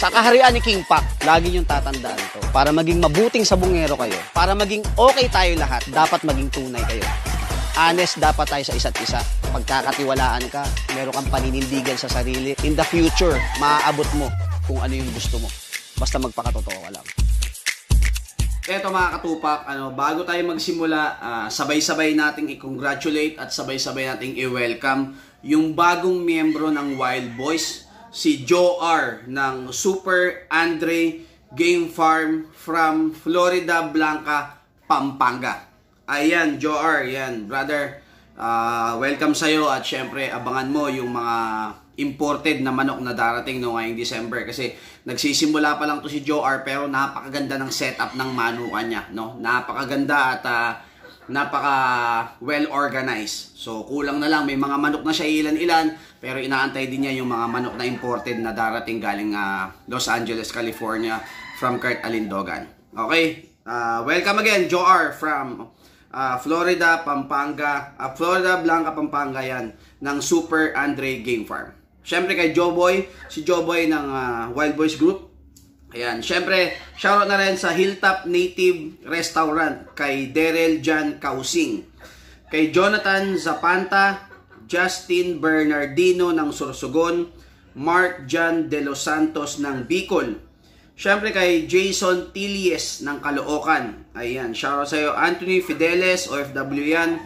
Sa kaharian ni King Pac, lagi niyong tatandaan to. Para maging mabuting sabungero kayo, para maging okay tayo lahat, dapat maging tunay kayo. Honest dapat tayo sa isa't isa. Pagkakatiwalaan ka, meron kang paninindigan sa sarili. In the future, maaabot mo kung ano yung gusto mo. Basta magpakatotoo ka lang. Eto mga katupak, ano, bago tayo magsimula, ah, sabay-sabay nating i-congratulate at sabay-sabay nating i-welcome yung bagong miyembro ng Wild Boys, si Joe R. ng Super Andre Game Farm from Florida Blanca, Pampanga. Ayan, Joe R. Yan, brother. ah, welcome sa'yo at syempre abangan mo yung mga imported na manok na darating no ngayong December kasi nagsisimula pa lang to si Joe R pero napakaganda ng setup ng manukan niya no napakaganda at ah, napaka well organized. So kulang na lang may mga manok na siya ilan-ilan pero inaantay din niya yung mga manok na imported na darating galing ah, Los Angeles, California from Kurt Alindogan. Okay Ah, welcome again Joe R from ah, Florida, Pampanga, ah, Florida Blanca, Pampanga yan ng Super Andre Game Farm. Siyempre kay Joe Boy, si Joe Boy ng ah, Wild Boys Group. Ayan, siyempre, shoutout na rin sa Hilltop Native Restaurant kay Daryl Jan Kausing. Kay Jonathan Zapanta, Justin Bernardino ng Sorsogon, Mark Jan De Los Santos ng Bicol. Siyempre kay Jason Tilies ng Caloocan. Ayan, shoutout sa iyo. Anthony Fideles, OFW yan.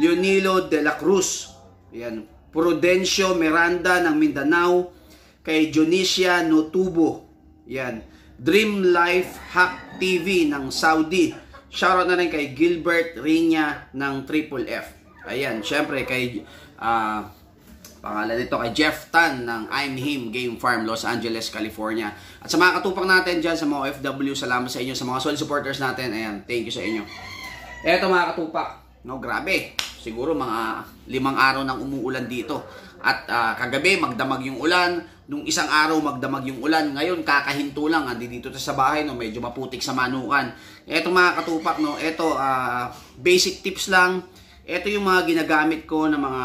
Leonilo De La Cruz. Ayan, Prudencio Miranda ng Mindanao, kay Jonicia Notubo. Yan. Dream Life Hack TV ng Saudi. Shoutout na rin kay Gilbert Rinya ng Triple F. Ayan, syempre kay ah, pangalan nito kay Jeff Tan ng I'm Him Game Farm, Los Angeles, California. At sa mga katupak natin dyan, sa mga OFW, salamat sa inyo. Sa mga solid supporters natin, ayan, thank you sa inyo. Eto mga katupak, no, grabe. Siguro mga limang araw nang umuulan dito. At ah, kagabi, magdamag yung ulan. Nung isang araw, magdamag yung ulan. Ngayon, kakahinto lang. Andi dito sa bahay, no, medyo maputik sa manukan. Eto mga katupak, no, eto, ah, basic tips lang. Ito yung mga ginagamit ko ng mga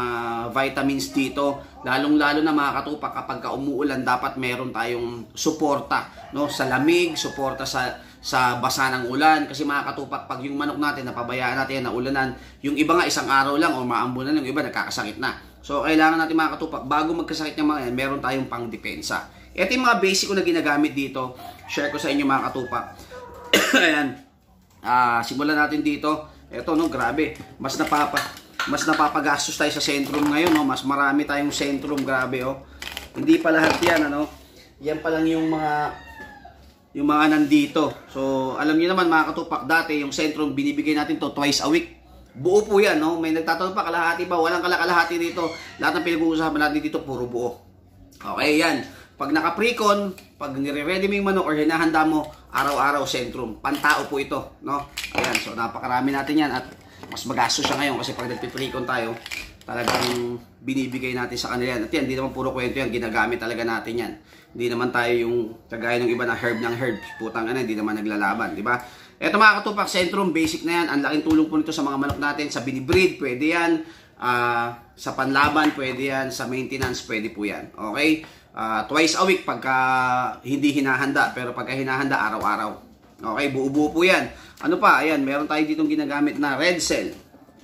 vitamins dito. Lalong-lalo na mga katupak kapag ka umuulan, dapat meron tayong suporta, no? Sa lamig, suporta sa sa basa ng ulan kasi mga katupak pag yung manok natin napabayaan natin na ulanan, yung iba nga isang araw lang o maambunan yung iba nagkakasakit na. So kailangan natin mga katupak bago magkasakit ng mga yan, meron tayong pangdepensa. Ito yung mga basic ko na ginagamit dito. Share ko sa inyo mga katupak. Ayan. Ah, simulan natin dito. Ito no, grabe. Mas napapa mas napapagastos tayo sa sentrum ngayon, no. Mas marami tayong sentrum, grabe oh. Hindi pa lahat 'yan, ano. Yan pa lang yung mga yung mga nandito. So, alam niyo naman mga katupak, dati yung sentrum binibigay natin to twice a week. Buo po yan, no? May nagtatanong pa, kalahati ba? Walang kalakalahati dito. Lahat ng pinag-uusapan natin dito, puro buo. Okay, yan. Pag naka-precon, pag nire-ready mo yung manok or hinahanda mo, araw-araw sentrum. Pantao po ito, no? Ayan, so napakarami natin yan at mas magastos siya ngayon kasi pag nagpiprecon tayo, talagang binibigay natin sa kanila yan. At yan, hindi naman puro kwento yan, ginagamit talaga natin yan. Hindi naman tayo yung kagaya ng iba na herb ng herb, putang ano, hindi naman naglalaban, di ba? Eto mga katupak, Centrum, basic na yan. Ang laking tulong po nito sa mga manok natin. Sa binibreed, pwede yan. Ah, sa panlaban, pwede yan. Sa maintenance, pwede po yan. Okay? Ah, twice a week pagka hindi hinahanda. Pero pagka hinahanda, araw-araw. Okay, buo-buo po yan. Ano pa? Ayan, meron tayo ditong ginagamit na red cell.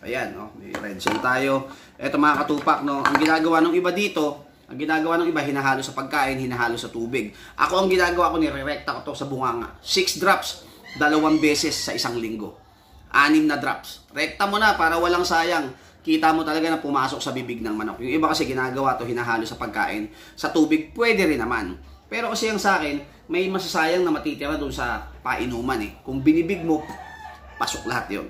Ayan, oh, may red cell tayo. Eto mga katupak, no, ang ginagawa ng iba dito, ang ginagawa ng iba, hinahalo sa pagkain, hinahalo sa tubig. Ako ang ginagawa ko, nirerekta ko to sa bunganga. 6 drops, dalawang beses sa isang linggo. Anim na drops. Rekta mo na para walang sayang. Kita mo talaga na pumasok sa bibig ng manok. Yung iba kasi ginagawa to, hinahalo sa pagkain. Sa tubig, pwede rin naman. Pero kasi yung sa akin, may masasayang na matitira doon sa painuman eh. Kung binibig mo, pasok lahat yon.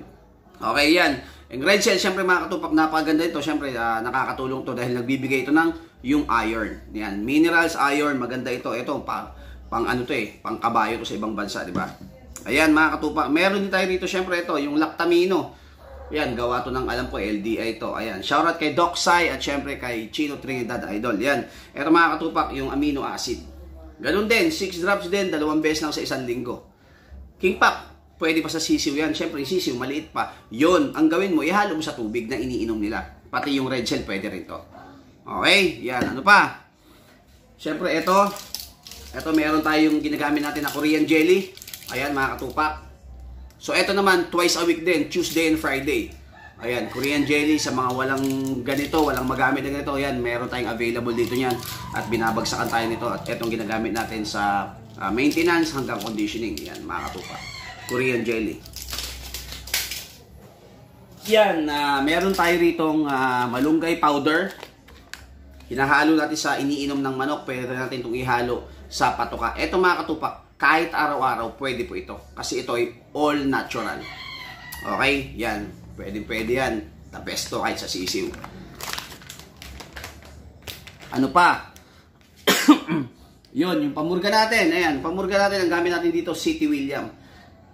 Okay, yan. Yung red cell, syempre mga katupak, napakaganda ito. Syempre, ah, nakakatulong to dahil nagbibigay ito ng yung iron. Yan, minerals, iron, maganda ito. Ito, pa, pang ano to eh, pang kabayo to sa ibang bansa, di ba? Ayan, mga katupak. Meron din tayo dito, syempre ito, yung lactamino. Yan, gawa to ng alam ko, LDA ito. Ayan, shoutout kay Doc Sai at syempre kay Chino Trinidad Idol. Yan, ito mga katupak, yung amino acid. Ganun din, 6 drops din, dalawang beses lang sa isang linggo. King Pop, pwede pa sa sisiw yan. Siyempre, sisiw, maliit pa. Yon ang gawin mo, ihalo mo sa tubig na iniinom nila. Pati yung red cell, pwede rin to. Okay, yan. Ano pa? Siyempre, ito, Ito meron tayong ginagamit natin na Korean jelly. Ayan mga katupak. So ito naman twice a week din, Tuesday and Friday. Ayan, Korean jelly sa mga walang ganito, walang magamit na ganito. Ayan, meron tayong available dito niyan. At binabagsakan tayo nito. At itong ginagamit natin sa uh, maintenance hanggang conditioning. Ayan, mga katupak. Korean jelly. Yan, uh, meron tayo ritong uh, malunggay powder. Hinahalo natin sa iniinom ng manok. Pwede natin itong ihalo sa patuka. Ito mga katupak, kahit araw-araw, pwede po ito. Kasi ito ay all natural. Okay? Yan. Pwede pwede yan. The best to kahit sa sisiw. Ano pa? Yun, yung pamurga natin. Ayan, pamurga natin. Ang gamit natin dito, City William.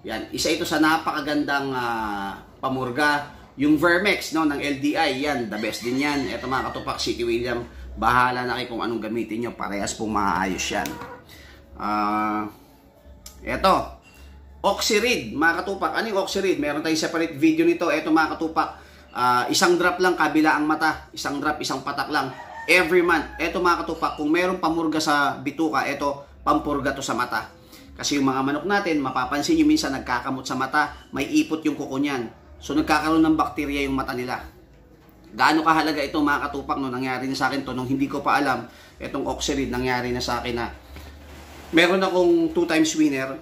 Yan, isa ito sa napakagandang uh, pamurga. Yung Vermex no, ng LDI, yan, the best din yan. Ito mga katupak, City William. Bahala na kayo kung anong gamitin nyo. Parehas pong maayos yan. Ah... Uh, ito, Oxyrid, mga katupak. Ano yung Oxyrid? Meron tayong separate video nito. Ito mga katupak, uh, isang drop lang kabila ang mata. Isang drop, isang patak lang. Every month. Ito mga katupak, kung meron pamurga sa bituka, ito pampurga to sa mata. Kasi yung mga manok natin, mapapansin nyo minsan nagkakamot sa mata, may ipot yung kuko niyan. So nagkakaroon ng bakterya yung mata nila. Gaano kahalaga ito mga katupak no nangyari na sa akin to nung hindi ko pa alam itong Oxyrid nangyari na sa akin na meron akong two times winner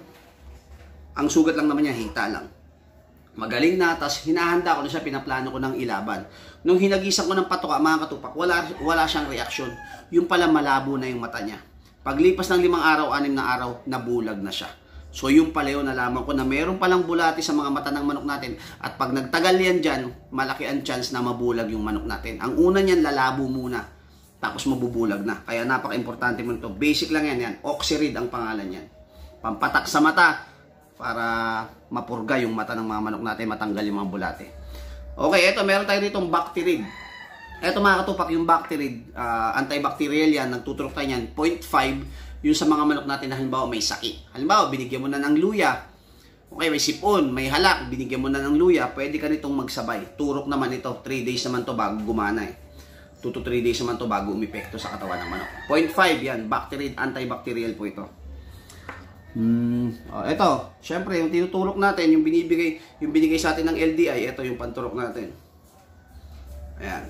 ang sugat lang naman niya, hita lang. Magaling na, tapos hinahanda ko na siya, pinaplano ko ng ilaban. Nung hinagisan ko ng patoka, mga katupak, wala, wala siyang reaksyon. Yung pala malabo na yung mata niya. Paglipas ng limang araw, anim na araw, nabulag na siya. So yung pala yun, nalaman ko na meron palang bulati sa mga mata ng manok natin. At pag nagtagal yan dyan, malaki ang chance na mabulag yung manok natin. Ang una niyan, lalabo muna. Tapos mabubulag na. Kaya napaka-importante mo ito. Basic lang yan, yan. Oxyrid ang pangalan yan. Pampatak sa mata, para mapurga yung mata ng mga manok natin, matanggal yung mga bulate. Okay, ito meron tayo ditong Bacterid. Ito mga katupak, yung Bacterid, uh, antibacterial yan, nagtuturok tayo yan, 0.5 yung sa mga manok natin na halimbawa may sakit. Halimbawa, binigyan mo na ng luya, okay, may sipon, may halak, binigyan mo na ng luya, pwede ka nitong magsabay. Turok naman ito, 3 days naman to bago gumana eh. 2 to 3 days naman to bago umepekto sa katawan ng manok. 0.5 yan, Bacterid, antibacterial po ito. Hmm. Oh, ito, syempre yung tinutulok natin, yung binibigay, yung binigay sa atin ng LDI, ito yung panturok natin. Ayan.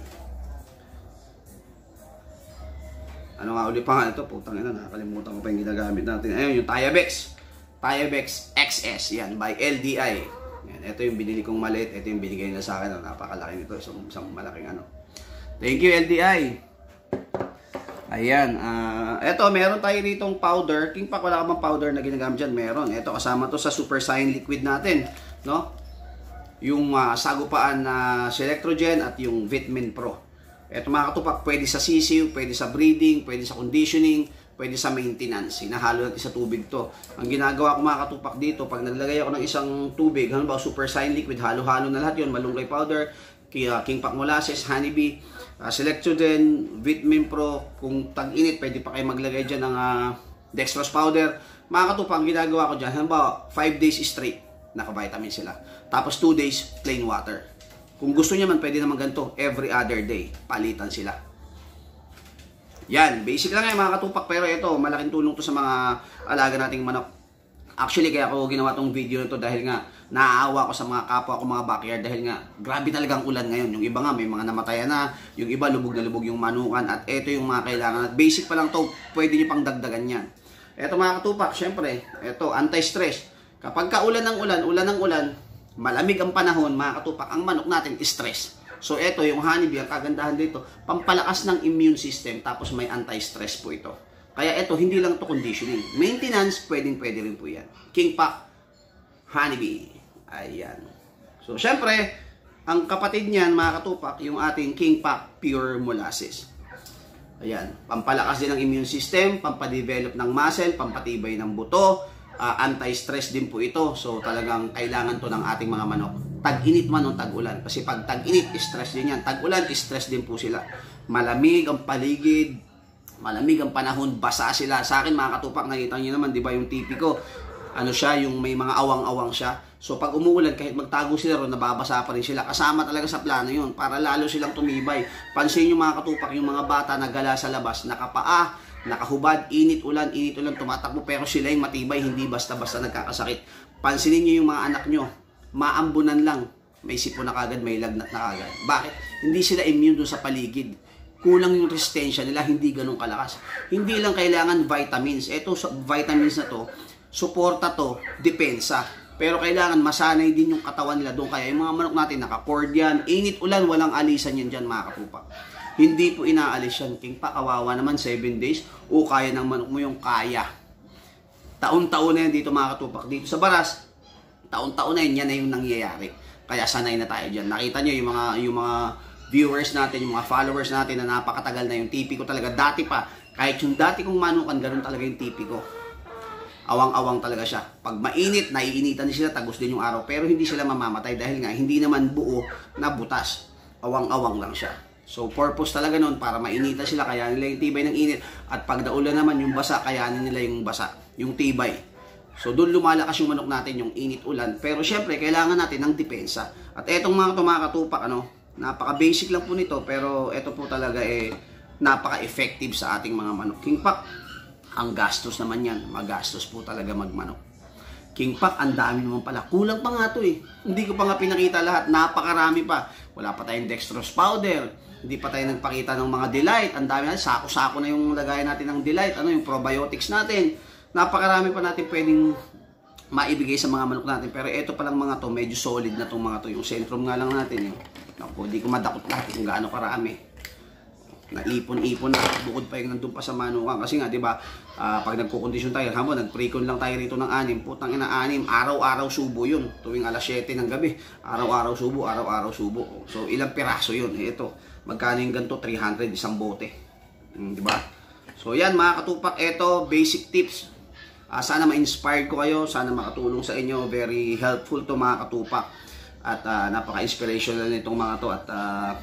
Ano nga uli pa nga ito? Putang ina, nakakalimutan ko pa yung ginagamit natin. Ayun, yung Tiabex. Tiabex XS, yan, by LDI. Yan, ito yung binili kong maliit, ito yung binigay nila sa akin. Oh, napakalaki nito, isang, isang malaking ano. Thank you, LDI. Ayan, uh, eto meron tayo ditong powder. King Pack wala ka bang powder na ginagamit dyan? Meron. Ito kasama to sa Super Sign Liquid natin. No? Yung uh, sagupaan na uh, Selectrogen at yung Vitamin Pro. Ito mga katupak, pwede sa sisiw, pwede sa breeding, pwede sa conditioning, pwede sa maintenance. Hinahalo natin sa tubig to. Ang ginagawa ko mga katupak dito, pag naglagay ako ng isang tubig, halimbawa Super Sign Liquid, halo-halo na lahat yun, malunggay powder, King Pack Molasses, Honeybee, Uh, Selectrogen, Vitamin Pro, kung tag-init, pwede pa kayo maglagay dyan ng uh, dextrose powder. Mga katupang, ginagawa ko dyan, halimbawa, 5 days straight, naka-vitamin sila. Tapos 2 days, plain water. Kung gusto niya man, pwede naman ganito, every other day, palitan sila. Yan, basic lang yan mga katupak, pero ito, malaking tulong to sa mga alaga nating manok. Actually, kaya ako ginawa tong video na to dahil nga naaawa ko sa mga kapwa ko mga backyard dahil nga grabe talagang ulan ngayon. Yung iba nga may mga namatayan na, yung iba lubog na lubog yung manukan at ito yung mga kailangan. At basic pa lang to, pwede nyo pang dagdagan yan. Ito mga katupak, syempre, ito anti-stress. Kapag ka ulan ng ulan, ulan ng ulan, malamig ang panahon, mga ang manok natin stress. So ito yung honeybee, ang kagandahan dito, pampalakas ng immune system tapos may anti-stress po ito. Kaya ito, hindi lang to conditioning. Maintenance, pwedeng pwede rin po yan. King Pack, Honeybee. Ayan. So, syempre, ang kapatid niyan, mga yung ating King Pack Pure Molasses. Ayan. Pampalakas din ng immune system, pampadevelop ng muscle, pampatibay ng buto, uh, anti-stress din po ito. So, talagang kailangan to ng ating mga manok. Tag-init man o tag-ulan. Kasi pag tag-init, stress din yan. Tag-ulan, stress din po sila. Malamig ang paligid, malamig ang panahon, basa sila. Sa akin mga katupak, nakita niyo naman, di ba yung TV ko, ano siya, yung may mga awang-awang siya. So pag umuulan, kahit magtago sila ron, nababasa pa rin sila. Kasama talaga sa plano yun, para lalo silang tumibay. Pansin nyo mga katupak, yung mga bata na gala sa labas, nakapaa, nakahubad, init ulan, init ulan, tumatakbo, pero sila yung matibay, hindi basta-basta nagkakasakit. Pansinin nyo yung mga anak nyo, maambunan lang, may sipon na kagad, may lagnat na kagad. Bakit? Hindi sila immune doon sa paligid. Kulang yung resistensya nila, hindi ganun kalakas. Hindi lang kailangan vitamins. Ito, vitamins na to, suporta to, depensa. Pero kailangan masanay din yung katawan nila doon. Kaya yung mga manok natin, naka-cord yan, init ulan, walang alisan yan dyan mga katupak. Hindi po inaalis yan. King pa, kawawa naman 7 days. O kaya ng manok mo yung kaya. Taon-taon na yan dito mga. Dito sa Baras, taon-taon na yan, yan na yung nangyayari. Kaya sanay na tayo dyan. Nakita nyo yung mga, yung mga viewers natin, yung mga followers natin na napakatagal na yung TV ko talaga. Dati pa, kahit yung dati kong manukan, ganun talaga yung TV ko. Awang-awang talaga siya. Pag mainit, naiinitan sila, tagos din yung araw. Pero hindi sila mamamatay dahil nga hindi naman buo na butas. Awang-awang lang siya. So purpose talaga nun para mainitan sila, kaya nila yung tibay ng init. At pag daulan naman yung basa, kayanin nila yung basa, yung tibay. So doon lumalakas yung manok natin, yung init ulan. Pero syempre, kailangan natin ng depensa. At etong mga tumakatupak, ano, napaka-basic lang po nito, pero ito po talaga eh, napaka-effective sa ating mga manok. King Pak, ang gastos naman yan. Magastos po talaga magmanok. King Pak, ang dami naman pala. Kulang pa nga to eh. Hindi ko pa nga pinakita lahat. Napakarami pa. Wala pa tayong dextrose powder. Hindi pa tayo nagpakita ng mga delight. Ang dami na. Sako-sako na yung lagayan natin ng delight. Ano yung probiotics natin. Napakarami pa natin pwedeng maibigay sa mga manok natin. Pero ito pa lang mga to, medyo solid na tong mga to. Yung centrum nga lang natin. Yung, naku, hindi ko madakot lahat kung gaano karami naipon-ipon na. Bukod pa yung nandun pa sa manukan kasi nga 'di ba uh, pag nagko-kondisyon tayo hamo nag-precon lang tayo rito ng anim. Putang ina anim. Araw-araw subo yun. Tuwing alas 7 ng gabi. Araw-araw subo araw-araw subo. So ilang piraso yun? Eh, ito. Magkano yung ganito? 300 isang bote. Hmm, 'di ba? So yan mga katupak ito basic tips. Uh, sana ma-inspired ko kayo. Sana makatulong sa inyo. Very helpful to mga katupak. At uh, napaka-inspirational nitong mga to. At uh,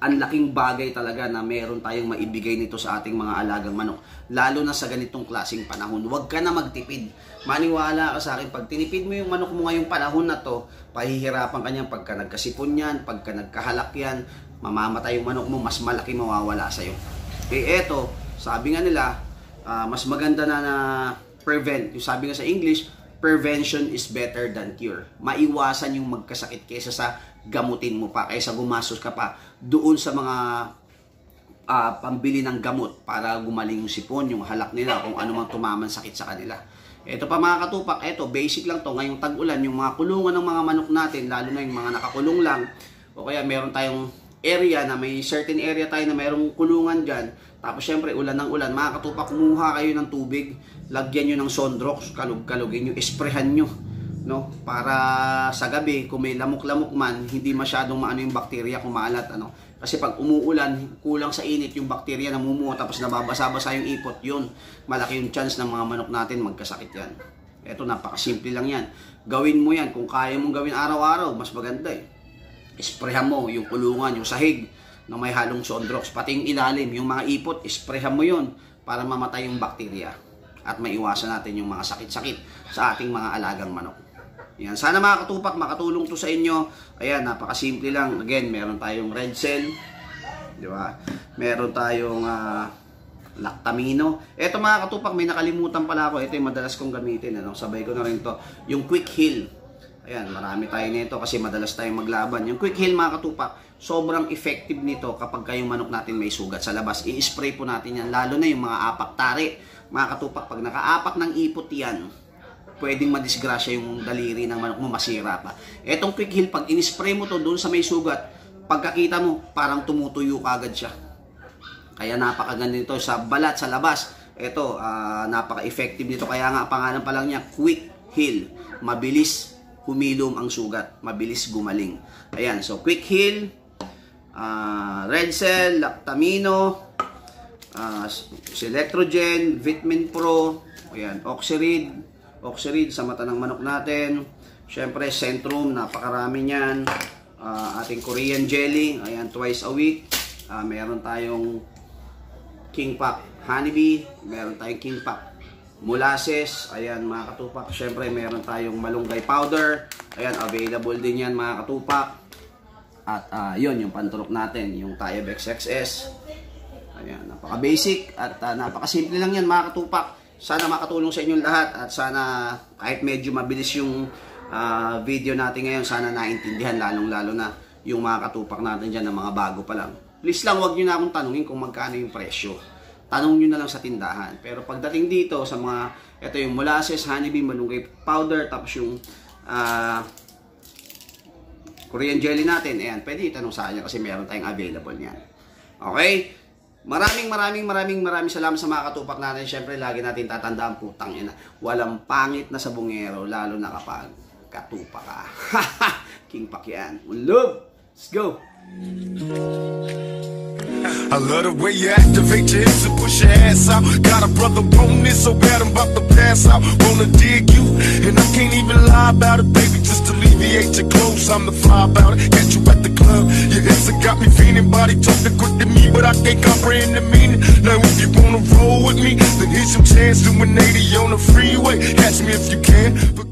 ang laking bagay talaga na meron tayong maibigay nito sa ating mga alagang manok. Lalo na sa ganitong klasing panahon. Huwag ka na magtipid. Maniwala ka sa akin, pag tinipid mo yung manok mo ngayong panahon na to, pahihirapan ka niyan pagka nagkasipon yan, pagka nagkahalak yan, mamamatay yung manok mo, mas malaki mawawala sa'yo. Eh eto, sabi nga nila, uh, mas maganda na na prevent. Yung sabi nga sa English, prevention is better than cure. Maiwasan yung magkasakit kaysa sa gamutin mo pa kaysa gumastos ka pa doon sa mga uh, pambili ng gamot para gumaling yung sipon, yung halak nila, kung ano mang tumaman sakit sa kanila. Ito pa mga katupak, ito basic lang to ngayong tag-ulan, yung mga kulungan ng mga manok natin, lalo na yung mga nakakulong lang, o kaya meron tayong area na may certain area tayo na mayroong kulungan dyan, tapos syempre ulan ng ulan, mga kumuha kayo ng tubig, lagyan nyo ng Sondrox, kalug-kalugin nyo, esprehan nyo no? Para sa gabi kung may lamok-lamok man hindi masyadong maano yung bakterya kumalat ano? Kasi pag umuulan kulang sa init yung bakterya namumuo tapos nababasa-basa yung ipot yun. Malaki yung chance ng mga manok natin magkasakit yan. Eto napakasimple lang yan. Gawin mo yan kung kaya mong gawin araw-araw mas maganda eh. Isprehan mo yung kulungan yung sahig na may halong sondrox pati yung ilalim yung mga ipot isprehan mo yun para mamatay yung bakterya at maiwasan natin yung mga sakit-sakit sa ating mga alagang manok yan. Sana mga katupak, makatulong to sa inyo. Ayan, napakasimple lang. Again, meron tayong red cell. Di ba? Meron tayong uh, lactamino. Ito mga katupak, may nakalimutan pala ako. Ito yung madalas kong gamitin. Ano? Sabay ko na rin to. Yung quick heal. Ayan, marami tayo nito kasi madalas tayong maglaban. Yung quick heal mga katupak, sobrang effective nito kapag kayong manok natin may sugat sa labas. I-spray po natin yan, lalo na yung mga apak tari. Mga katupak, pag nakaapak ng ipot yan, pwedeng madisgrasya yung daliri ng manok mo, masira pa. Etong quick heal, pag in-spray mo to doon sa may sugat, pagkakita mo, parang tumutuyo kagad siya. Kaya napakaganda nito sa balat, sa labas. Ito, uh, napaka-effective nito. Kaya nga, pangalan pa lang niya, quick heal. Mabilis humilom ang sugat. Mabilis gumaling. Ayan, so quick heal, uh, red cell, lactamino, uh, Selectrogen, Vitamin Pro, ayan, Oxyrid, Oxyrid sa mata ng manok natin. Siyempre, Centrum, napakarami niyan. Uh, ating Korean jelly, ayan, twice a week. Uh, meron tayong King Pack Honeybee, meron tayong King Pack molasses, ayan mga katupak. Siyempre, meron tayong malunggay powder. Ayan, available din yan mga katupak. At uh, yun, yung panturok natin, yung Tayabex XS. Ayan, Napaka-basic at uh, napaka-simple lang yan mga katupak. Sana makatulong sa inyong lahat at sana kahit medyo mabilis yung uh, video natin ngayon, sana naintindihan lalong-lalo na yung mga katupak natin dyan na mga bago pa lang. Please lang, wag nyo na akong tanungin kung magkano yung presyo. Tanong nyo na lang sa tindahan. Pero pagdating dito sa mga, ito yung molasses, honeybee, malunggay powder, tapos yung uh, Korean jelly natin, ayan, pwede itanong sa kanya kasi meron tayong available niyan. Okay? Maraming maraming maraming maraming salamat sa mga katupak natin. Siyempre, lagi natin tatandaan putang ina. Walang pangit na sabungero, lalo na kapag katupak ka. King Pakyan. Love! Let's go! I love the way you activate your hips and push your ass out. Got a brother on this so bad I'm about to pass out. Wanna dig you, and I can't even lie about it, baby. Just alleviate your clothes, I'm the fly about it. Catch you at the club, your hips have got me feeling. Body talking quick to me, but I can't comprehend the meaning. Now if you wanna roll with me, then here's some chance doing 80 on the freeway. Catch me if you can.